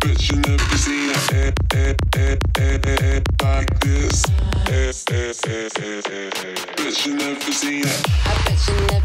But you never seen it like this. But you never seen it. I bet you never.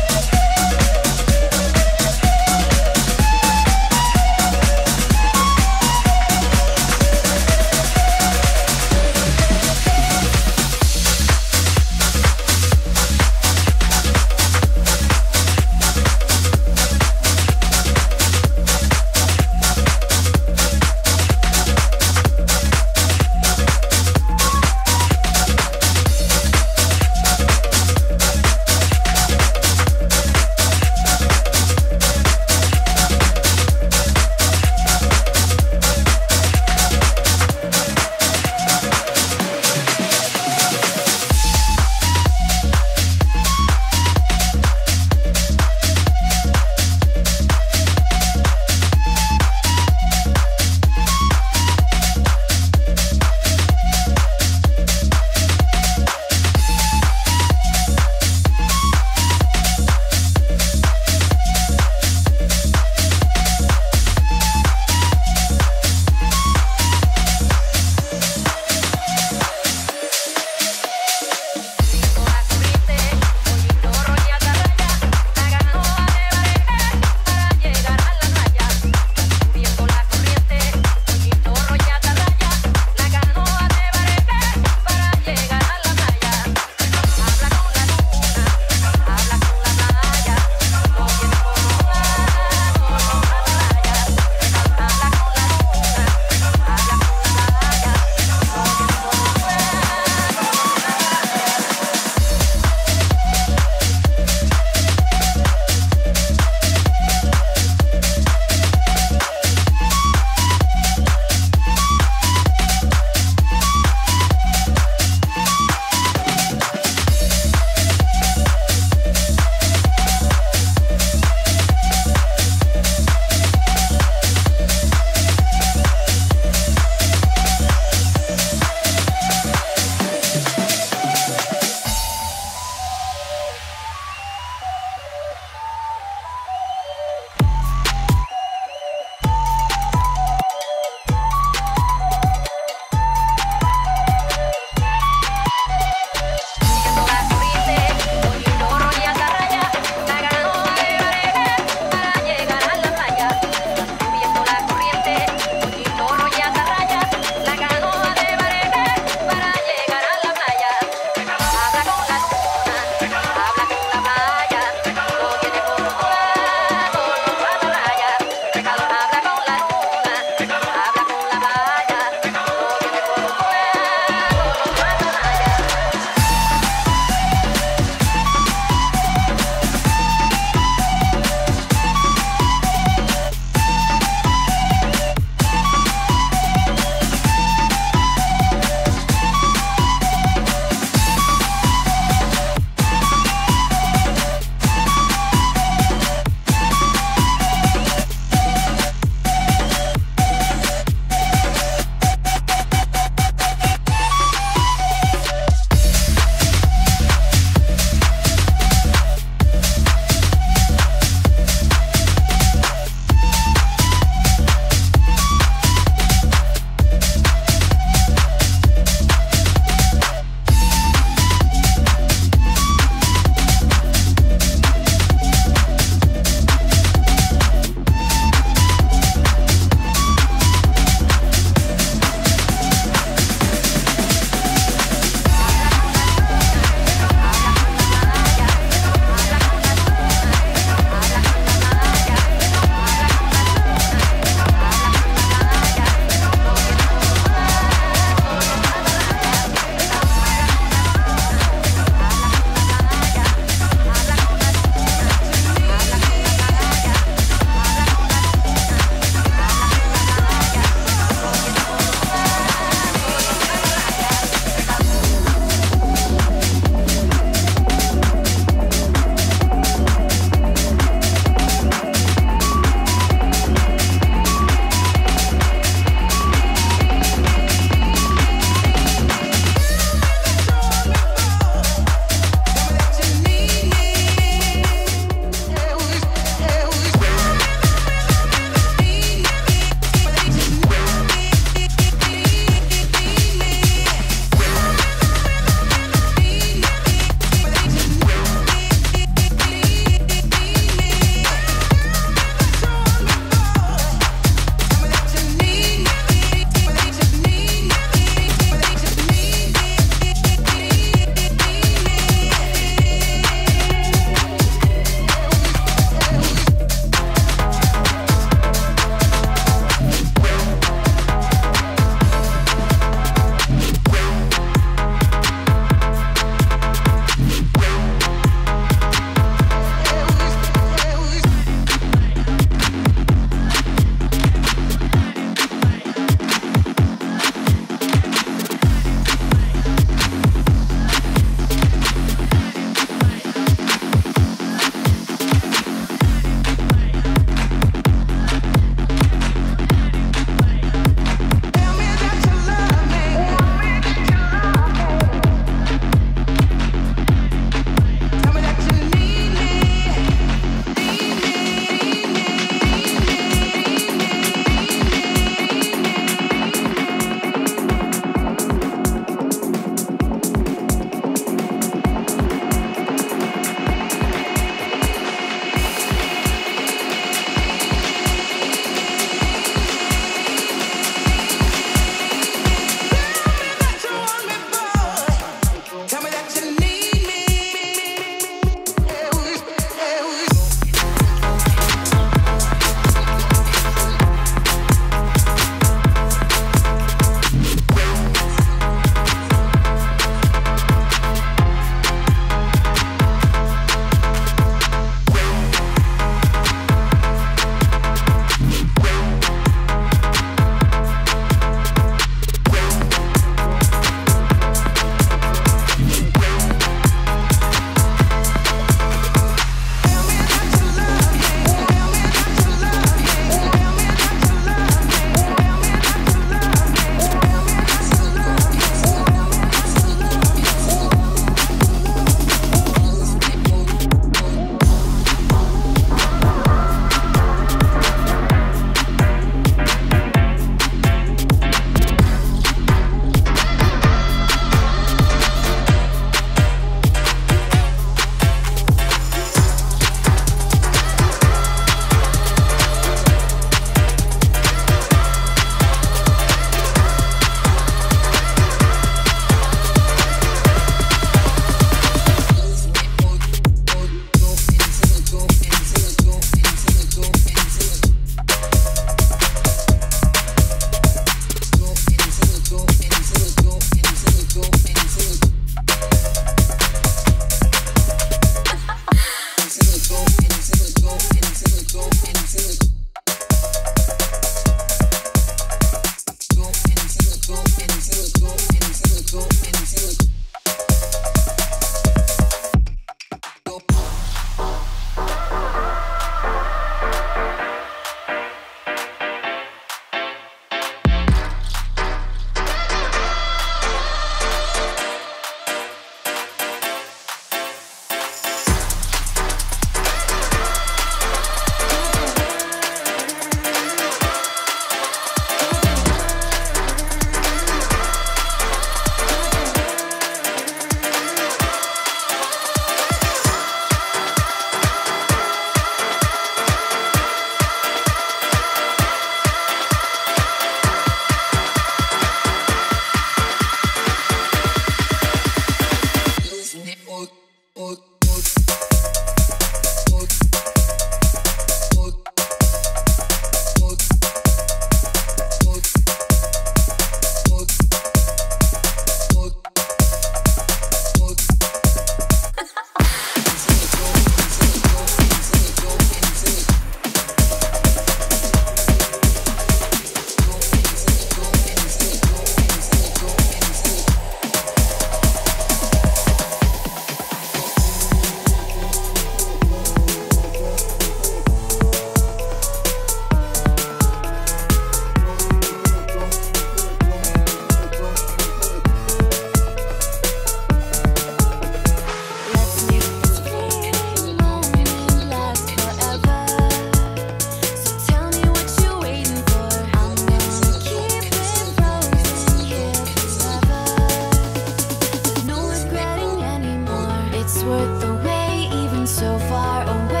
Control. far know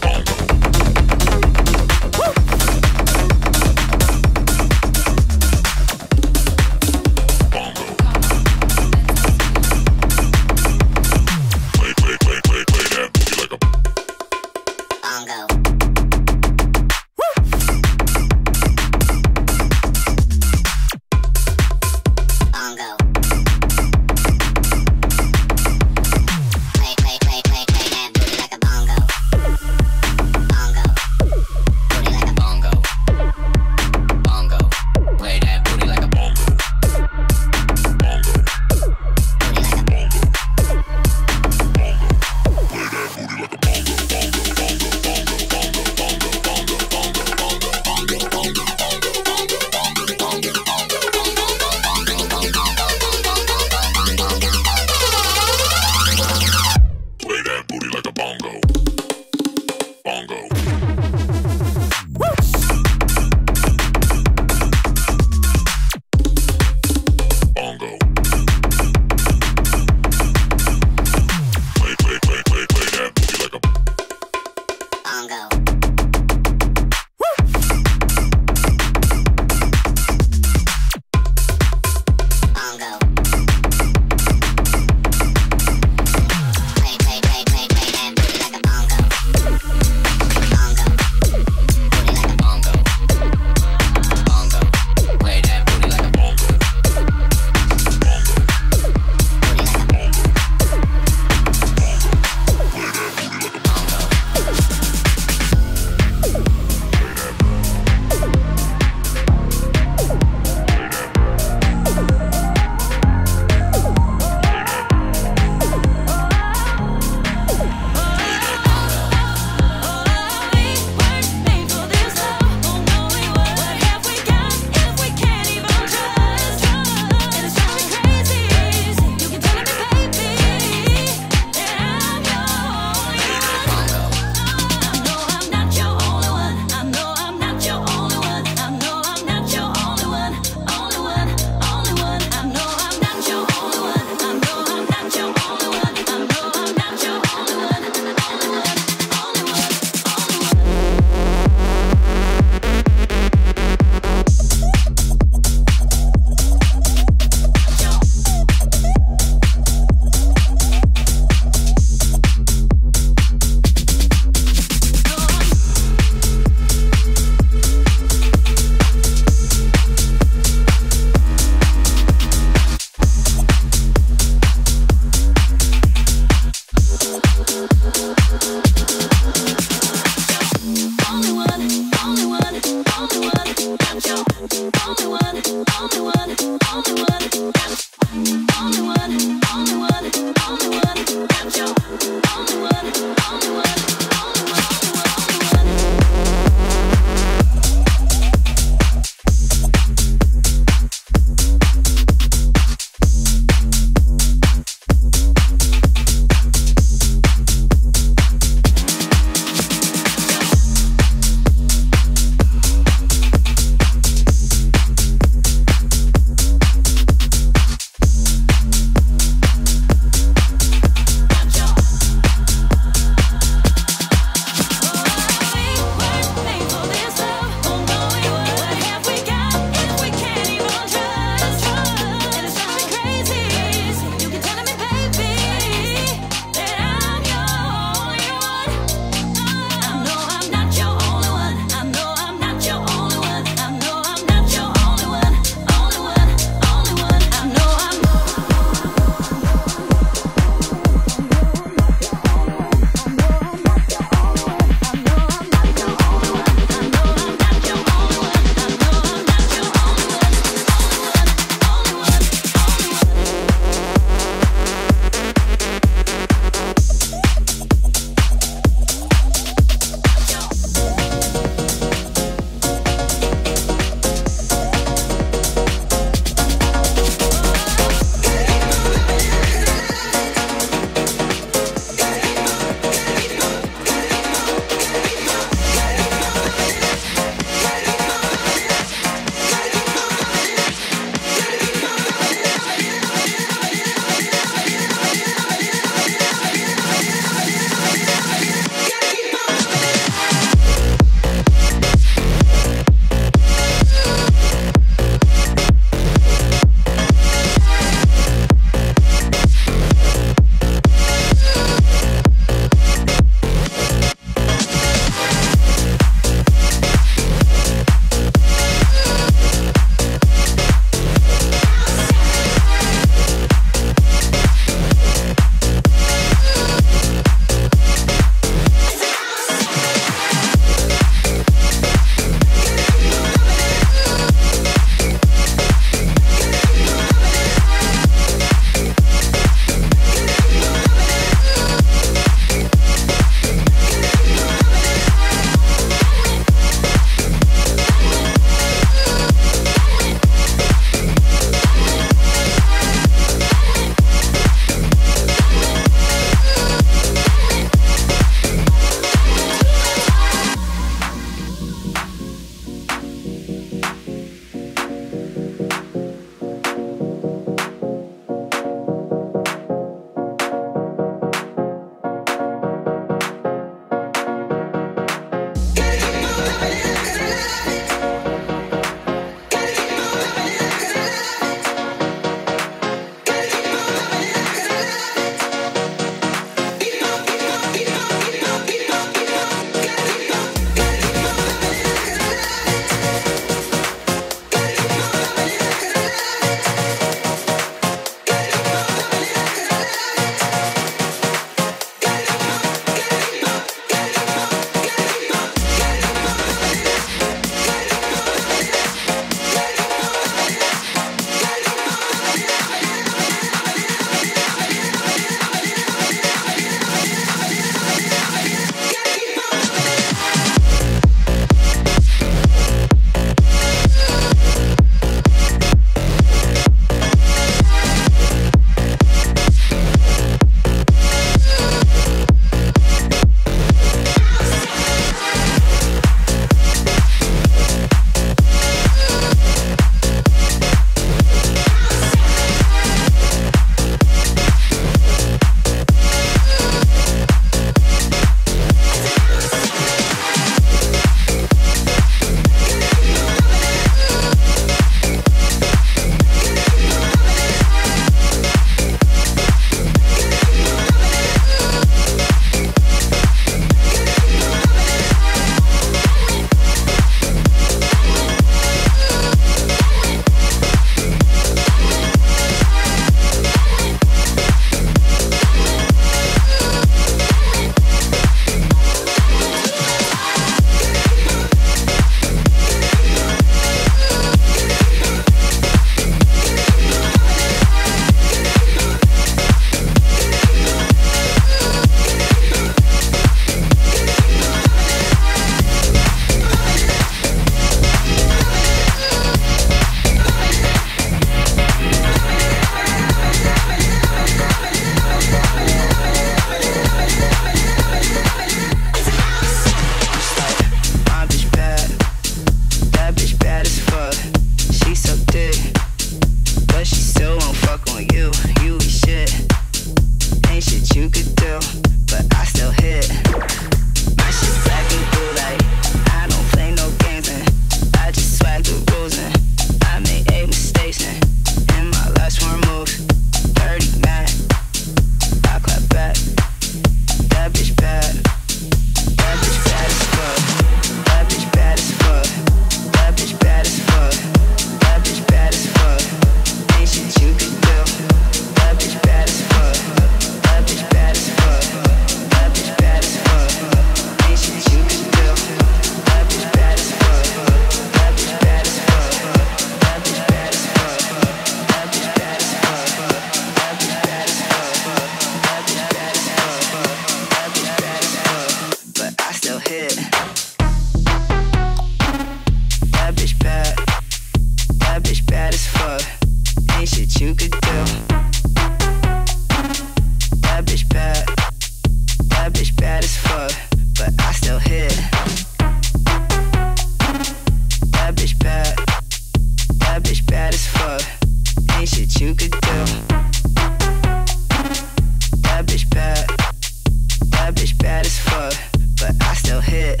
hard as fuck, but I still hit.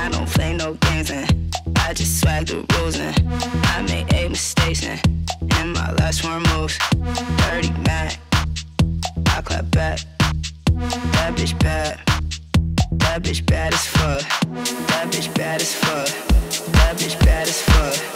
I don't play no games and I just swag the rules and I made eight mistakes and in my last four moves, dirty Mac. I clap back. That bitch bad. That bitch bad as fuck. That bitch bad as fuck. That bitch bad as fuck.